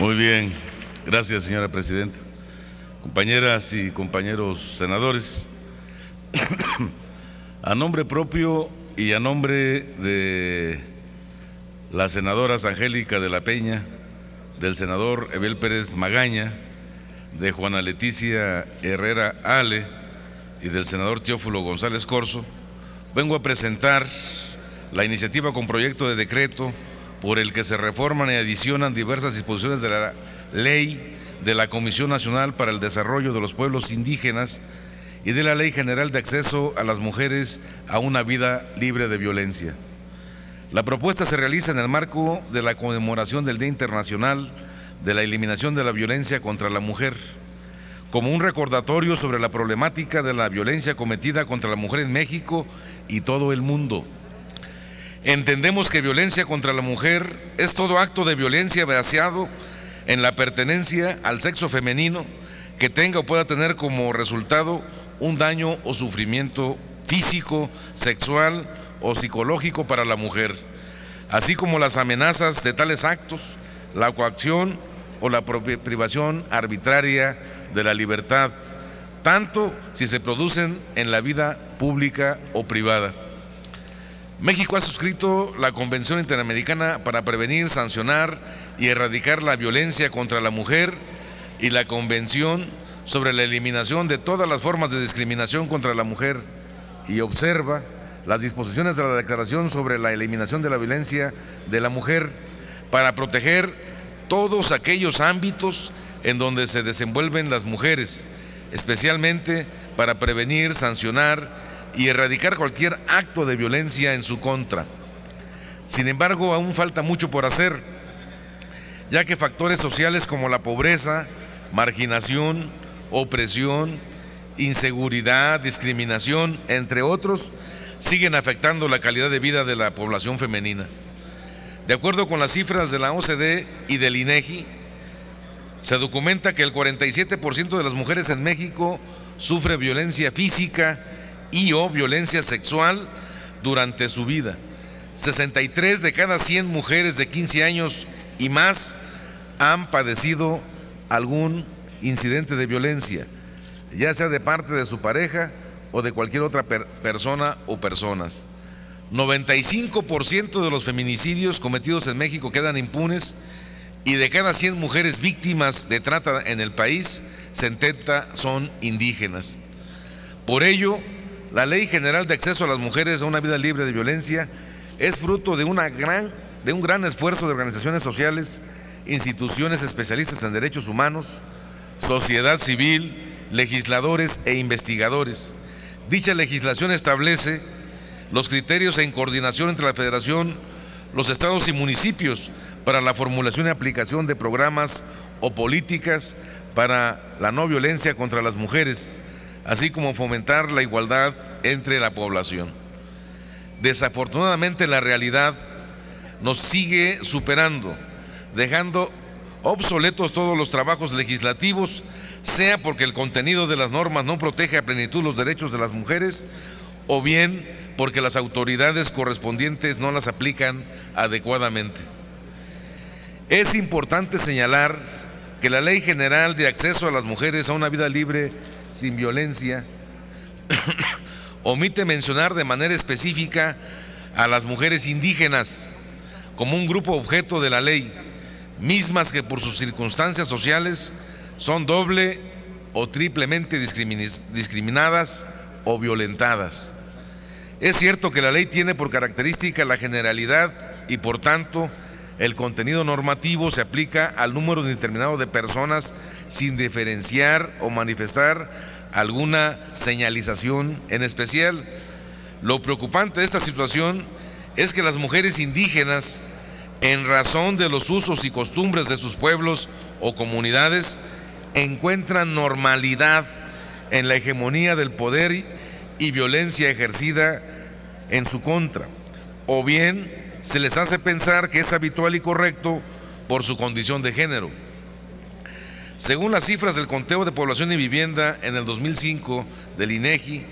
Muy bien, gracias señora Presidenta. Compañeras y compañeros senadores, a nombre propio y a nombre de las senadoras Angélica de la Peña, del senador Ebel Pérez Magaña, de Juana Leticia Herrera Ale y del senador Teófilo González Corso, vengo a presentar la iniciativa con proyecto de decreto por el que se reforman y adicionan diversas disposiciones de la ley de la Comisión Nacional para el Desarrollo de los Pueblos Indígenas y de la Ley General de Acceso a las Mujeres a una Vida Libre de Violencia. La propuesta se realiza en el marco de la conmemoración del Día Internacional de la Eliminación de la Violencia contra la Mujer, como un recordatorio sobre la problemática de la violencia cometida contra la mujer en México y todo el mundo. Entendemos que violencia contra la mujer es todo acto de violencia baseado en la pertenencia al sexo femenino que tenga o pueda tener como resultado un daño o sufrimiento físico, sexual o psicológico para la mujer, así como las amenazas de tales actos, la coacción o la privación arbitraria de la libertad, tanto si se producen en la vida pública o privada. México ha suscrito la Convención Interamericana para prevenir, sancionar y erradicar la violencia contra la mujer y la Convención sobre la eliminación de todas las formas de discriminación contra la mujer. Y observa las disposiciones de la Declaración sobre la eliminación de la violencia de la mujer para proteger todos aquellos ámbitos en donde se desenvuelven las mujeres, especialmente para prevenir, sancionar y erradicar cualquier acto de violencia en su contra. Sin embargo, aún falta mucho por hacer, ya que factores sociales como la pobreza, marginación, opresión, inseguridad, discriminación, entre otros, siguen afectando la calidad de vida de la población femenina. De acuerdo con las cifras de la OCDE y del INEGI, se documenta que el 47% de las mujeres en México sufre violencia física y o violencia sexual durante su vida. 63 de cada 100 mujeres de 15 años y más han padecido algún incidente de violencia, ya sea de parte de su pareja o de cualquier otra persona o personas. 95% de los feminicidios cometidos en México quedan impunes y de cada 100 mujeres víctimas de trata en el país, 70 son indígenas. Por ello, la Ley General de Acceso a las Mujeres a una Vida Libre de Violencia es fruto de, un gran esfuerzo de organizaciones sociales, instituciones especialistas en derechos humanos, sociedad civil, legisladores e investigadores. Dicha legislación establece los criterios en coordinación entre la Federación, los estados y municipios para la formulación y aplicación de programas o políticas para la no violencia contra las mujeres así como fomentar la igualdad entre la población. Desafortunadamente la realidad nos sigue superando, dejando obsoletos todos los trabajos legislativos, sea porque el contenido de las normas no protege a plenitud los derechos de las mujeres, o bien porque las autoridades correspondientes no las aplican adecuadamente. Es importante señalar que la Ley General de Acceso a las Mujeres a una Vida Libre sin violencia, omite mencionar de manera específica a las mujeres indígenas como un grupo objeto de la ley, mismas que por sus circunstancias sociales son doble o triplemente discriminadas o violentadas. Es cierto que la ley tiene por característica la generalidad y por tanto el contenido normativo se aplica al número determinado de personas sin diferenciar o manifestar alguna señalización en especial. Lo preocupante de esta situación es que las mujeres indígenas, en razón de los usos y costumbres de sus pueblos o comunidades, encuentran normalidad en la hegemonía del poder y violencia ejercida en su contra, o bien se les hace pensar que es habitual y correcto por su condición de género. Según las cifras del conteo de población y vivienda en el 2005 del INEGI,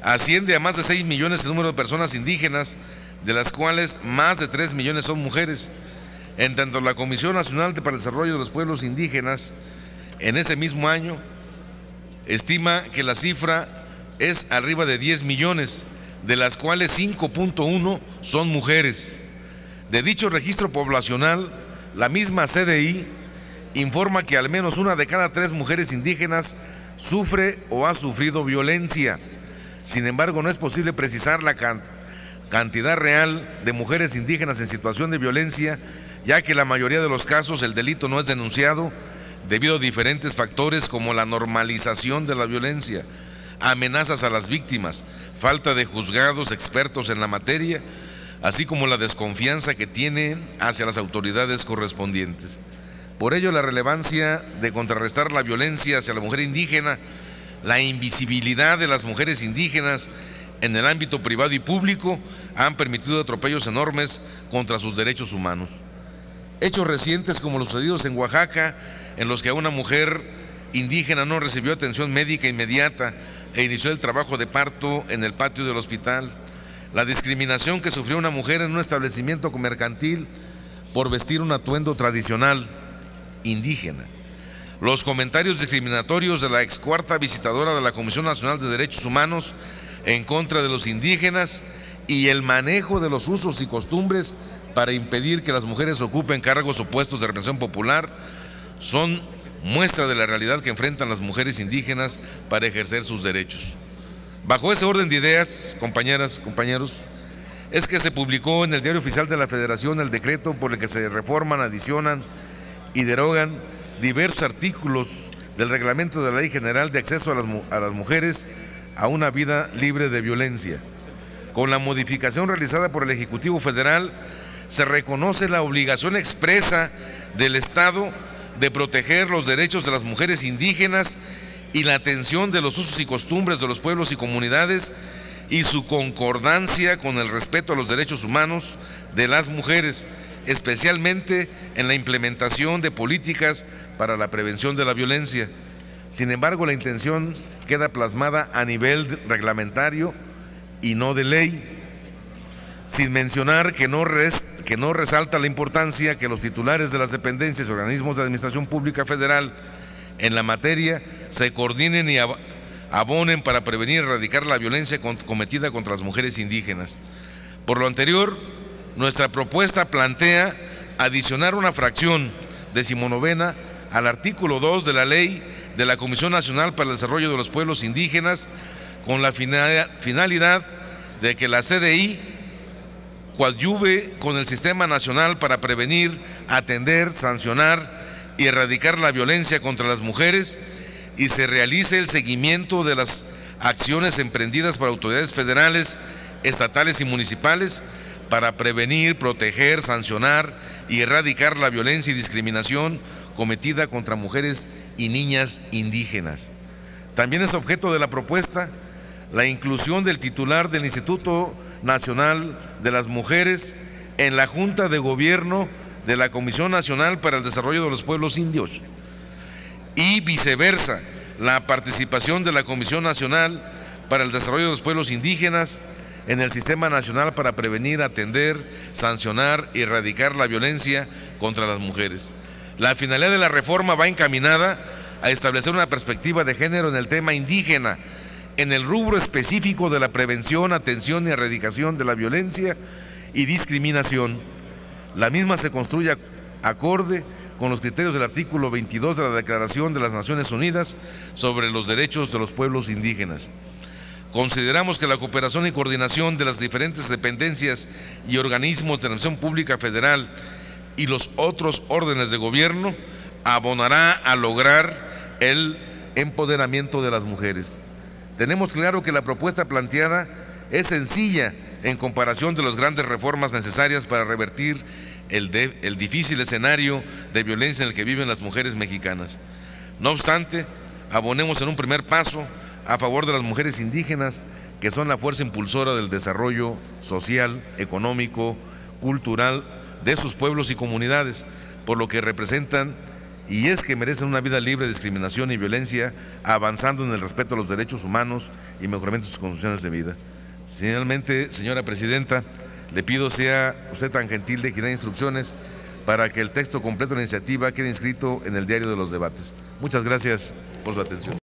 asciende a más de 6 millones el número de personas indígenas, de las cuales más de 3 millones son mujeres. En tanto, la Comisión Nacional para el Desarrollo de los Pueblos Indígenas, en ese mismo año, estima que la cifra es arriba de 10 millones, de las cuales 5.1 son mujeres. De dicho registro poblacional, la misma CDI informa que al menos una de cada tres mujeres indígenas sufre o ha sufrido violencia. Sin embargo, no es posible precisar la cantidad real de mujeres indígenas en situación de violencia, ya que la mayoría de los casos el delito no es denunciado debido a diferentes factores como la normalización de la violencia, amenazas a las víctimas, falta de juzgados expertos en la materia, así como la desconfianza que tienen hacia las autoridades correspondientes. Por ello, la relevancia de contrarrestar la violencia hacia la mujer indígena, la invisibilidad de las mujeres indígenas en el ámbito privado y público han permitido atropellos enormes contra sus derechos humanos. Hechos recientes como los sucedidos en Oaxaca, en los que una mujer indígena no recibió atención médica inmediata e inició el trabajo de parto en el patio del hospital, la discriminación que sufrió una mujer en un establecimiento mercantil por vestir un atuendo tradicional indígena, los comentarios discriminatorios de la ex cuarta visitadora de la Comisión Nacional de Derechos Humanos en contra de los indígenas y el manejo de los usos y costumbres para impedir que las mujeres ocupen cargos o puestos de representación popular son muestra de la realidad que enfrentan las mujeres indígenas para ejercer sus derechos. Bajo ese orden de ideas, compañeras, compañeros, es que se publicó en el Diario Oficial de la Federación el decreto por el que se reforman, adicionan y derogan diversos artículos del reglamento de la Ley General de Acceso a las, a las Mujeres a una vida libre de violencia. Con la modificación realizada por el Ejecutivo Federal, se reconoce la obligación expresa del Estado de proteger los derechos de las mujeres indígenas y la atención de los usos y costumbres de los pueblos y comunidades y su concordancia con el respeto a los derechos humanos de las mujeres, especialmente en la implementación de políticas para la prevención de la violencia. Sin embargo, la intención queda plasmada a nivel reglamentario y no de ley sin mencionar que no, que no resalta la importancia que los titulares de las dependencias y organismos de administración pública federal en la materia se coordinen y abonen para prevenir y erradicar la violencia cometida contra las mujeres indígenas. Por lo anterior, nuestra propuesta plantea adicionar una fracción decimonovena al artículo 2 de la ley de la Comisión Nacional para el Desarrollo de los Pueblos Indígenas con la finalidad de que la CDI coadyuve con el Sistema Nacional para prevenir, atender, sancionar y erradicar la violencia contra las mujeres y se realice el seguimiento de las acciones emprendidas por autoridades federales, estatales y municipales para prevenir, proteger, sancionar y erradicar la violencia y discriminación cometida contra mujeres y niñas indígenas. También es objeto de la propuesta la inclusión del titular del Instituto Nacional de las Mujeres en la Junta de Gobierno de la Comisión Nacional para el Desarrollo de los Pueblos Indios y viceversa, la participación de la Comisión Nacional para el Desarrollo de los Pueblos Indígenas en el Sistema Nacional para prevenir, atender, sancionar y erradicar la violencia contra las mujeres. La finalidad de la reforma va encaminada a establecer una perspectiva de género en el tema indígena en el rubro específico de la prevención, atención y erradicación de la violencia y discriminación. La misma se construye acorde con los criterios del artículo 22 de la Declaración de las Naciones Unidas sobre los derechos de los pueblos indígenas. Consideramos que la cooperación y coordinación de las diferentes dependencias y organismos de la Nación Pública Federal y los otros órdenes de gobierno abonará a lograr el empoderamiento de las mujeres. Tenemos claro que la propuesta planteada es sencilla en comparación de las grandes reformas necesarias para revertir el, el, difícil escenario de violencia en el que viven las mujeres mexicanas. No obstante, abonemos en un primer paso a favor de las mujeres indígenas, que son la fuerza impulsora del desarrollo social, económico, cultural de sus pueblos y comunidades, por lo que representan y es que merecen una vida libre de discriminación y violencia, avanzando en el respeto a los derechos humanos y mejoramiento de sus condiciones de vida. Finalmente, señora presidenta, le pido sea usted tan gentil de girar instrucciones para que el texto completo de la iniciativa quede inscrito en el diario de los debates. Muchas gracias por su atención.